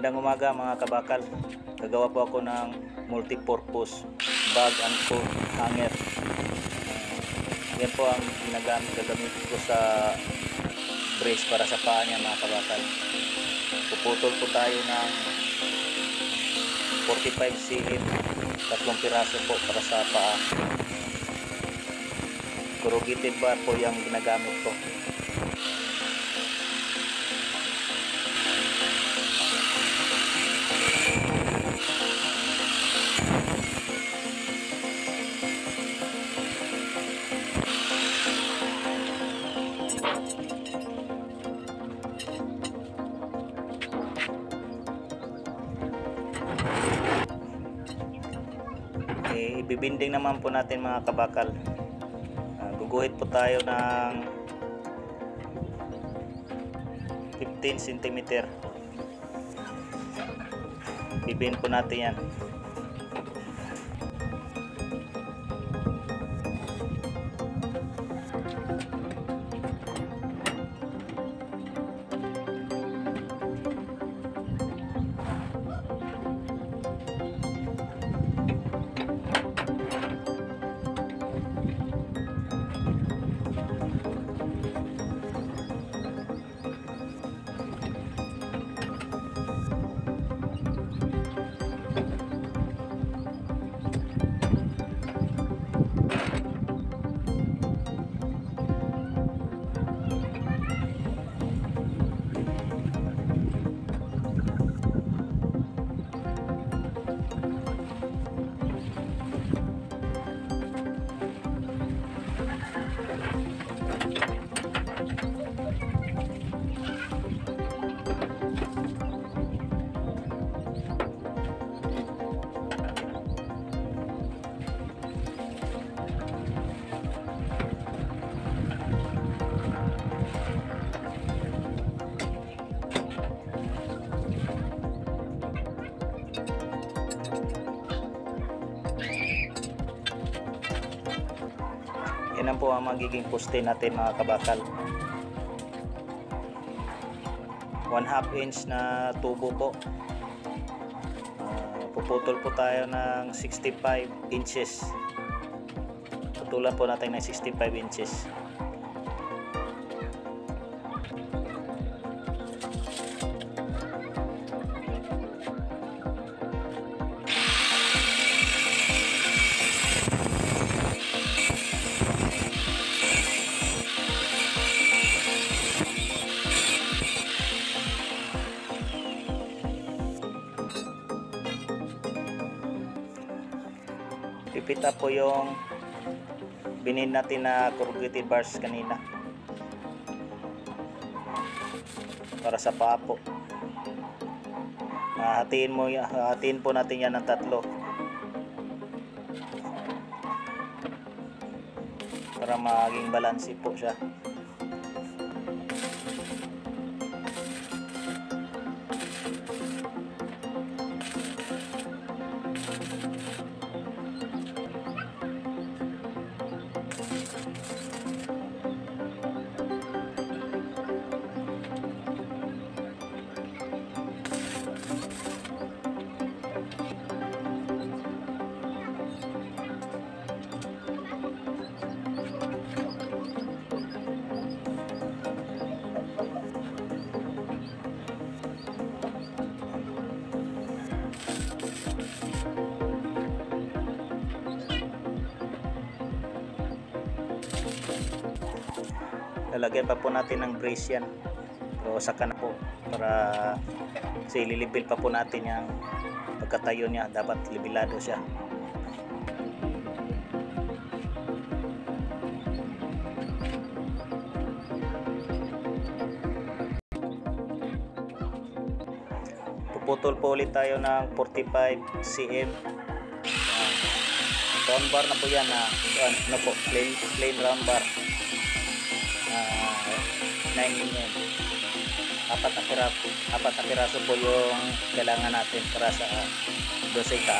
Magandang umaga mga kabakal. Gagawa po ako ng multi-purpose bag and coat hanger. Yan po ang ginagamit gagamit ko sa brace para sa paa niya mga kabakal. Puputol po tayo ng 45 cm tatlong piraso po para sa paa. Corrugated bar po yung ginagamit ko. Ibibinding naman po natin mga kabakal. Uh, guguhit po tayo ng 15 cm bibind po natin yan yan po ang magiging poste natin mga kabakal. 1 half inch na tubo po. Uh, puputol po tayo ng 65 inches. Putulan po natin ng 65 inches pipita po yung binin natin na corrugated bars kanina. Para sa paa po. Hatiin mo hatiin po natin yan ng tatlo. Para maging balansi po siya lalagyan pa po natin ng brace yan. O saka na po para kasi ililibil pa po natin yung pagkatayo niya. Dapat libilado siya. Puputol po ulit tayo ng 45 cm round bar na po yan na uh, ano po? Plain, plain round bar uh, 9 mm apat na piraso apat na piraso po yung kailangan natin para sa uh, doon sa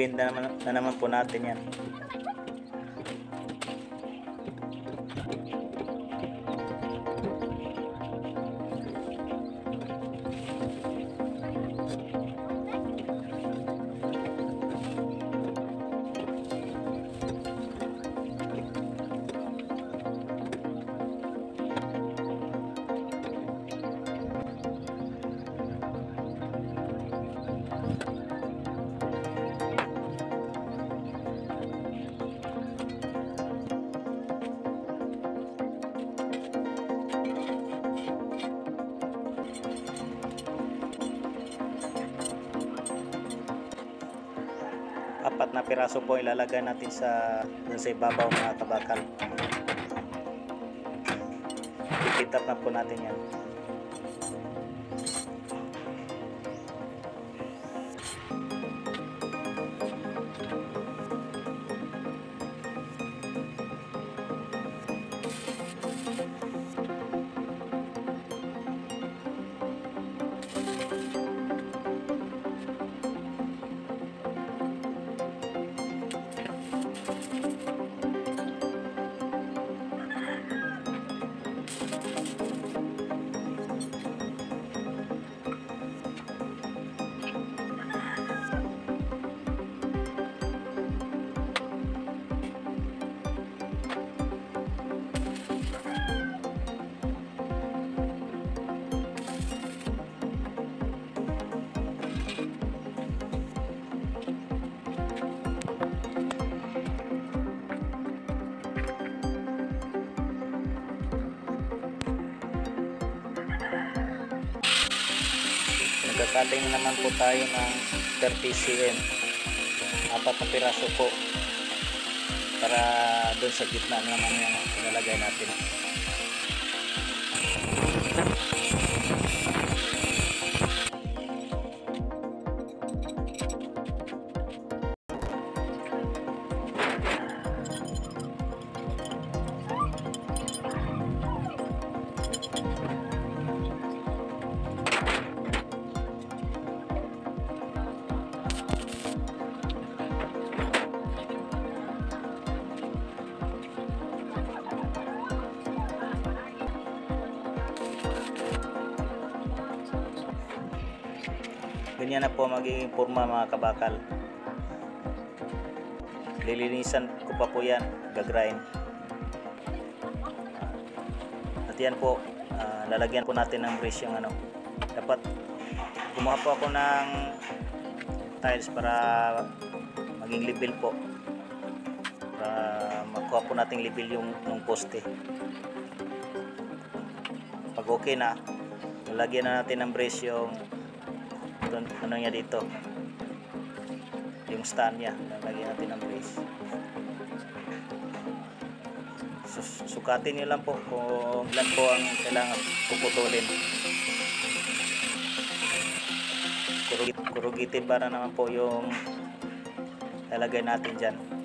ibibinda naman, na naman po natin yan. Na piraso po ilalagay natin sa sa ibabaw mga kabakal. Pipitap na po natin yan nagkakating naman po tayo ng 30 cm apat na piraso po para doon sa gitna naman yung ilalagay natin ganyan na po magiging forma mga kabakal. Lilinisan ko pa po yan gagrind. At yan po ah, lalagyan po natin ng brace yung ano. Dapat gumawa po ako ng tiles para maging level po. Para makuha po nating level yung, yung poste. Pag okay na lalagyan na natin ng brace yung doon, ano niya dito? Yung stand niya lalagyan natin ng brace. Sus- sukatin niyo lang po kung ilan po ang kailangan puputulin. Kurugit, kurugitin para naman po yung lalagay natin dyan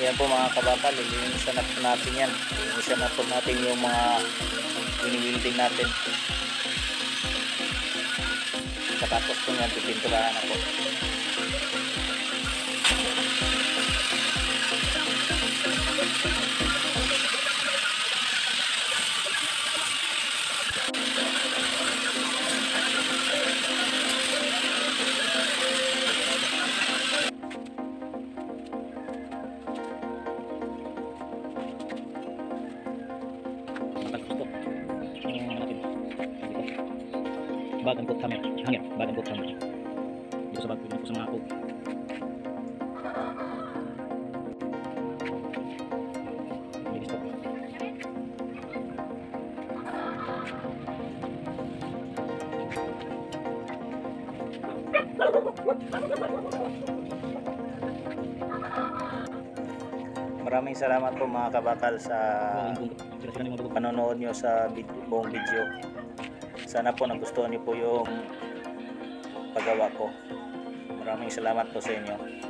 Yan po mga kabakal, lilinisan na po natin yan. Lilinisan na po natin yung mga wini-wielding natin. Katapos po yan, pipinturahan na po. bukan pupuk ini yang natin bagan po kami hangin bagan po kami dito sa bag dito? Maraming salamat po mga kabakal sa panonood nyo sa buong video. Sana po nagustuhan niyo po yung paggawa ko. Maraming salamat po sa inyo.